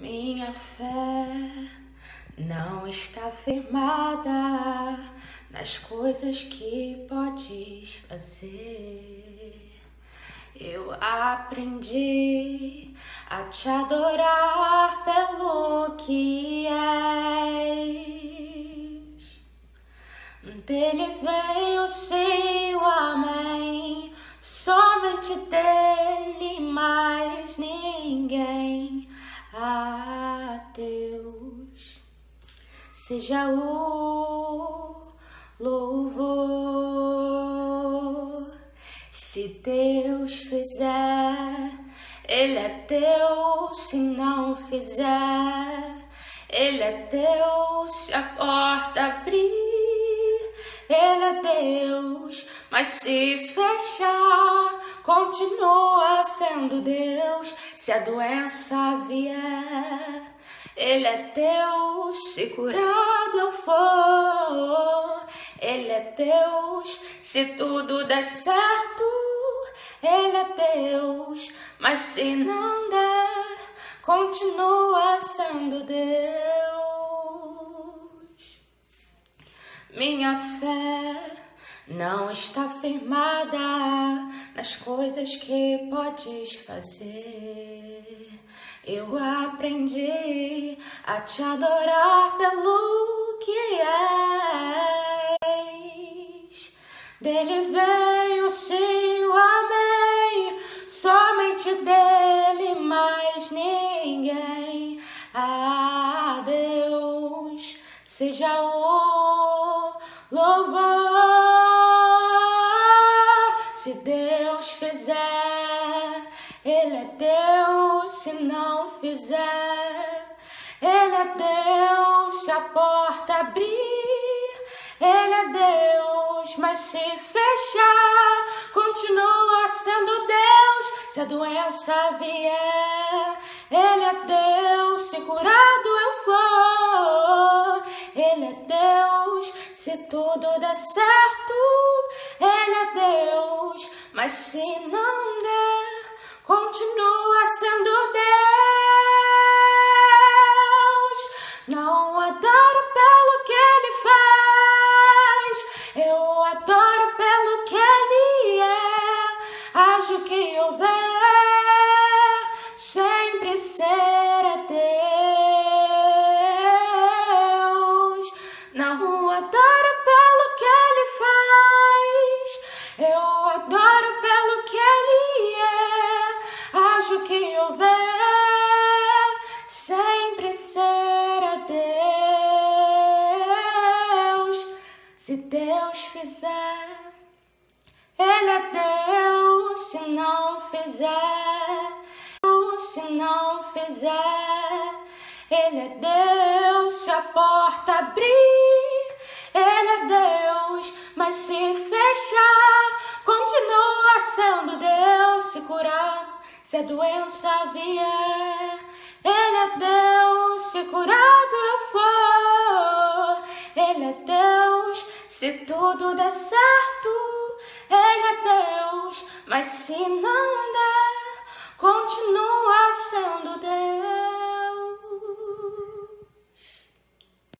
Minha fé não está firmada nas coisas que podes fazer. Eu aprendi a te adorar pelo que és. Dele vem o o amém. Somente dele, mais seja o louvor. Se Deus fizer, Ele é teu. Se não fizer, Ele é teu. Se a porta abrir, Ele é Deus. Mas se fechar, continua sendo Deus. Se a doença vier, Ele é teu. Se curado eu for, Ele é Deus. Se tudo der certo, Ele é Deus. Mas se não der, continua sendo Deus. Minha fé não está firmada nas coisas que podes fazer. Eu aprendi a te adorar pelo que és. Dele veio sim o amém, somente dele mais ninguém. A Deus seja o louvor. Se Deus fizer, Ele é Deus. Se não fizer, Ele é Deus. Se a porta abrir, Ele é Deus. Mas se fechar, continua sendo Deus. Se a doença vier, Ele é Deus. Se curado eu for, Ele é Deus. Se tudo der certo, Deus. Mas se não der, continua sendo Deus. Não adoro pelo que Ele faz, eu adoro pelo que Ele é. Haja o que houver, houver, sempre será Deus. Se Deus fizer, Ele é Deus. Se não fizer, se não fizer, Ele é Deus. Se a porta abrir, se a doença vier, Ele é Deus. Se curado eu for, Ele é Deus. Se tudo der certo, Ele é Deus. Mas se não der, continua sendo Deus.